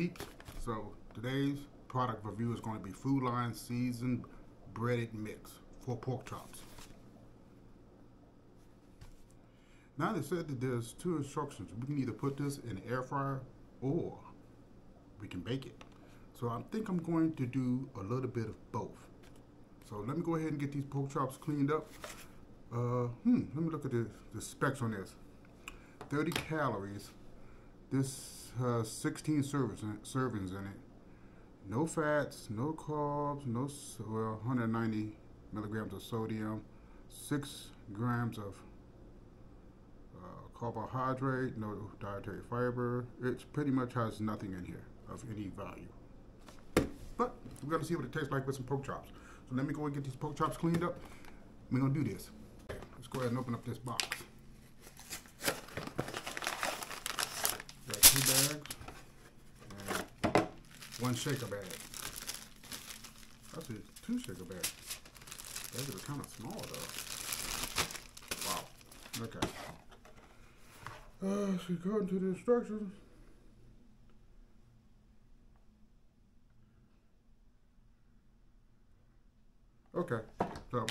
peeps. So today's product review is going to be Food Lion seasoned breaded mix for pork chops. Now they said that there's two instructions. We can either put this in the air fryer or we can bake it. So I think I'm going to do a little bit of both. So let me go ahead and get these pork chops cleaned up. Uh, hmm, let me look at the, the specs on this. 30 calories. This has 16 servings, servings in it. No fats, no carbs, no, well, 190 milligrams of sodium, 6 grams of uh, carbohydrate, no dietary fiber. It pretty much has nothing in here of any value. But we're gonna see what it tastes like with some pork chops. So let me go and get these pork chops cleaned up. We're gonna do this. Let's go ahead and open up this box. Two bags and one shaker bag. Actually, two shaker bags. Those are kind of small though. Wow. Okay. Uh, so according to the instructions, Okay, so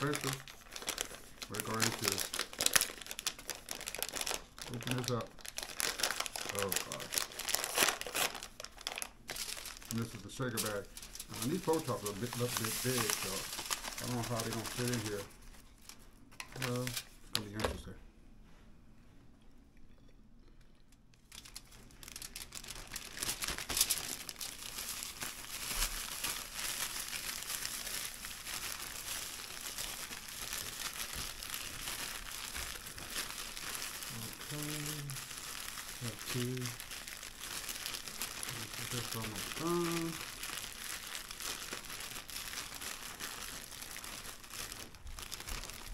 basically, we're going to open this up. Oh god. And this is the shaker bag. Now, these pork chops are a bit, a bit big, so I don't know how they're gonna fit in here. Uh, it's gonna be interesting. Okay. Have two. Put this almost done.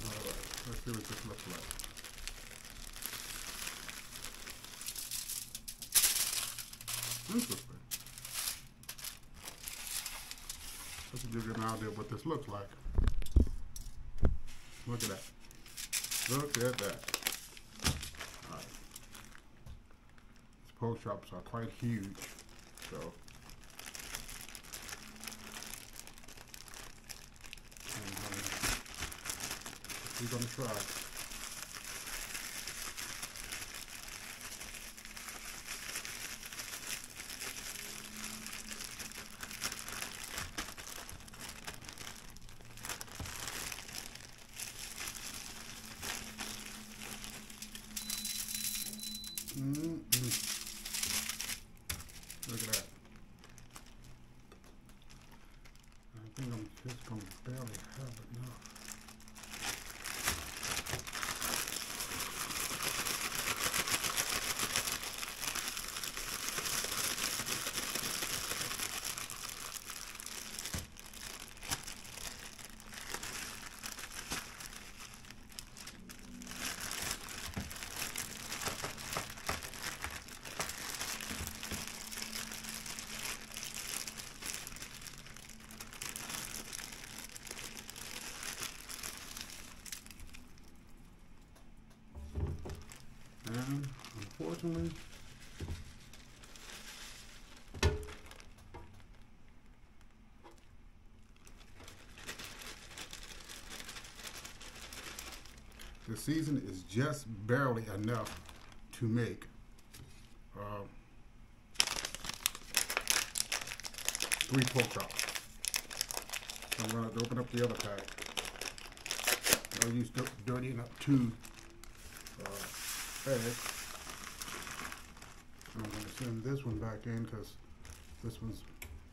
Alright, let's see what this looks like. Interesting. Give you an idea what this looks like. Look at that. Look at that. Alright. These pork shops are quite huge, so. And, um, we're gonna try. Mm-mm. Look at that. I think I'm just gonna barely have enough. And unfortunately, the season is just barely enough to make uh, three pork chops. I'm going to open up the other pack. I'll use dirtying up two uh, I'm going to send this one back in because this one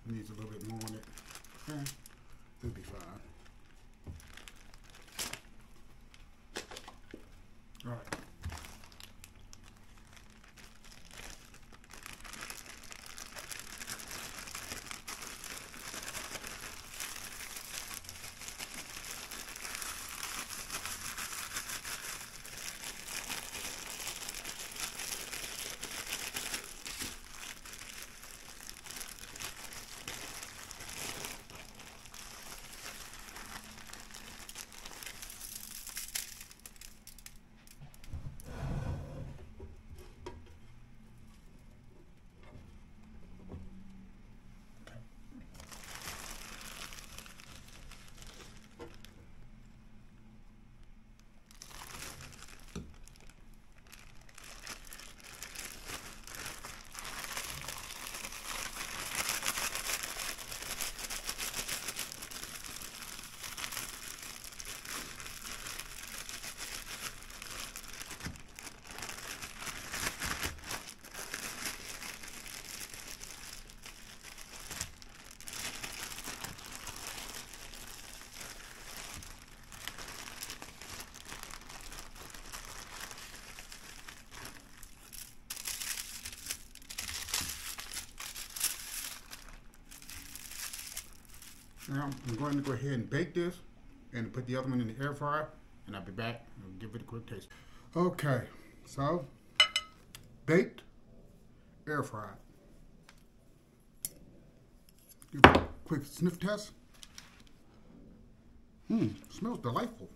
needs a little bit more on it. Eh, it'll be fine. All right. Now I'm going to go ahead and bake this and put the other one in the air fryer and I'll be back and give it a quick taste. Okay, so baked, air fried. Give a quick sniff test. Mmm, smells delightful.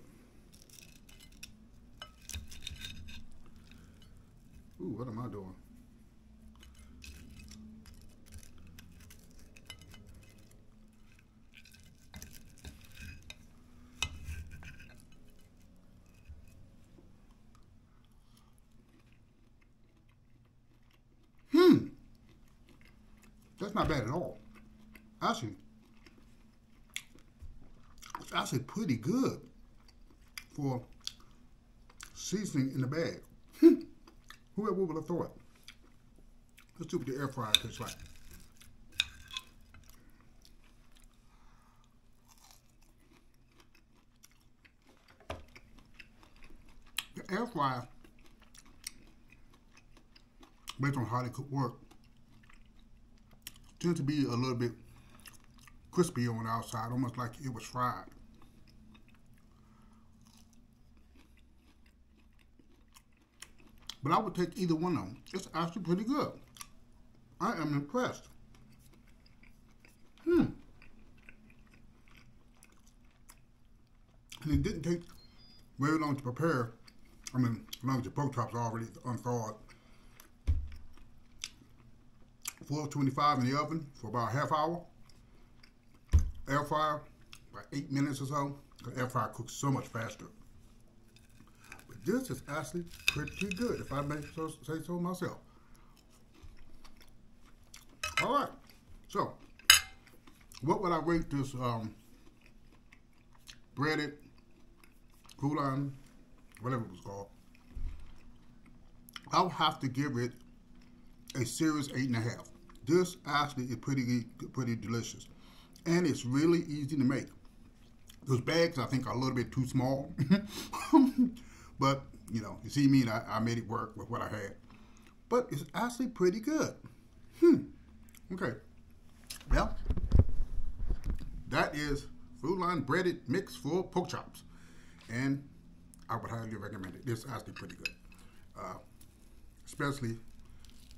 Ooh, what am I doing? Hmm. That's not bad at all. Actually, it's actually pretty good for seasoning in the bag. Whoever would have thought? Let's see what the air fryer tastes like. The air fryer, based on how they could work, tends to be a little bit crispy on the outside, almost like it was fried. But I would take either one of them. It's actually pretty good. I am impressed. Hmm. And it didn't take very long to prepare. I mean, as long as the pork chops are already unthawed. 425 in the oven for about a half hour. Air fryer, about eight minutes or so. The air fryer cooks so much faster. But this is actually pretty good, if I may so, say so myself. All right, so what would I rate this um, breaded Food whatever it was called? I'll have to give it a serious eight and a half. This actually is pretty pretty delicious, and it's really easy to make. Those bags I think are a little bit too small, but you know, you see me, I, I made it work with what I had. But it's actually pretty good. Hmm. Okay. Well, that is Food Lion breaded mix for pork chops, and I would highly recommend it. It's actually pretty good, uh, especially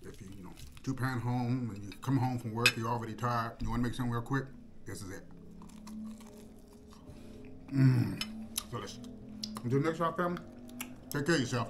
if you, you know, two pound home and you come home from work, you're already tired, you want to make something real quick, this is it. Mmm, delicious. Until next time, family, take care of yourself.